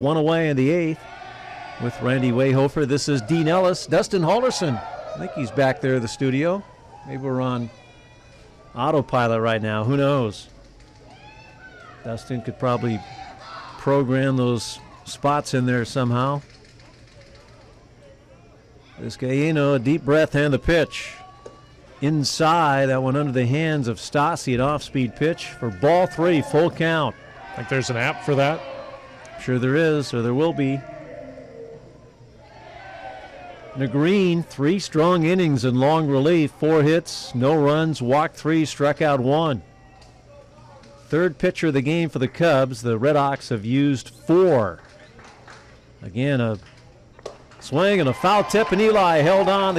One away in the eighth with Randy Wayhofer. This is Dean Ellis. Dustin Halderson. I think he's back there in the studio. Maybe we're on autopilot right now. Who knows? Dustin could probably program those spots in there somehow. This know, a deep breath and the pitch. Inside, that one under the hands of Stassi, an off speed pitch for ball three, full count. I think there's an app for that? Sure there is, or there will be. Green, three strong innings in long relief, four hits, no runs, walked three, struck out one. Third pitcher of the game for the Cubs. The RedHawks have used four. Again, a swing and a foul tip, and Eli held on.